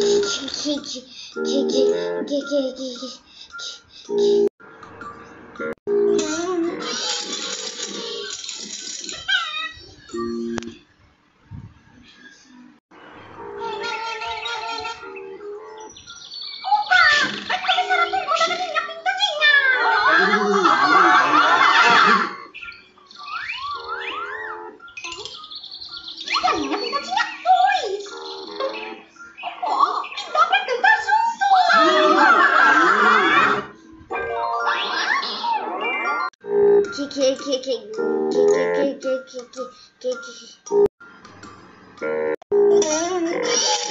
Kiki, kiki, kiki, kiki, kiki. Que que que que que que que que que que